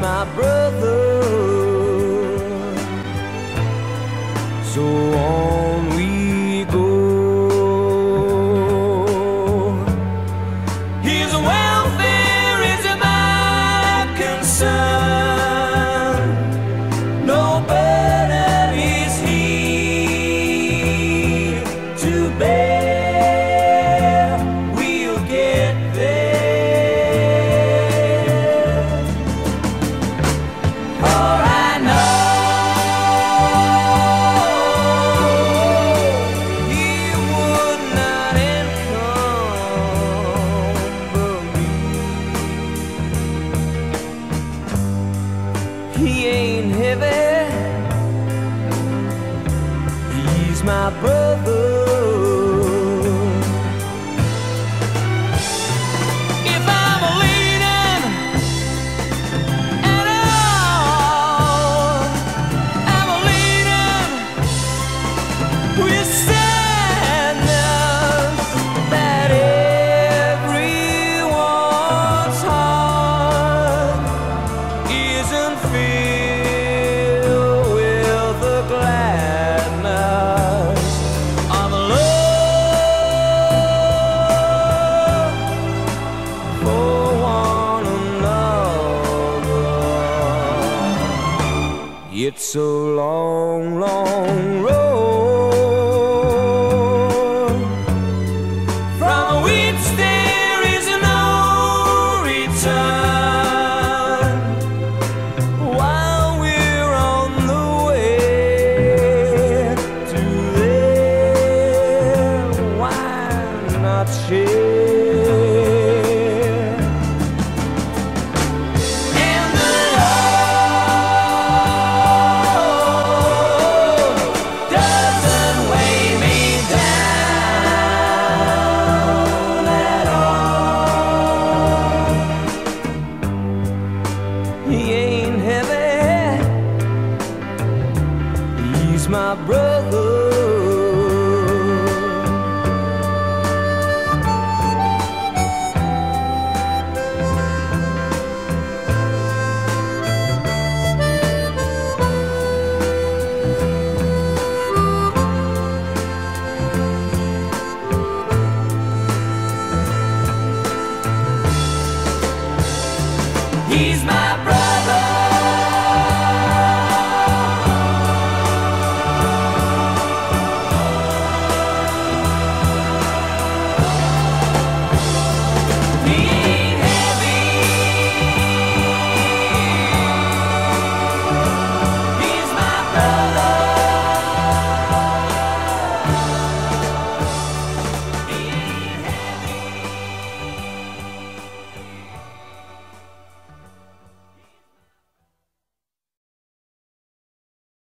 my brother. So heavy. He's my brother. It's a long, long road from whence there is no return. he ain't heavy. He's my brother.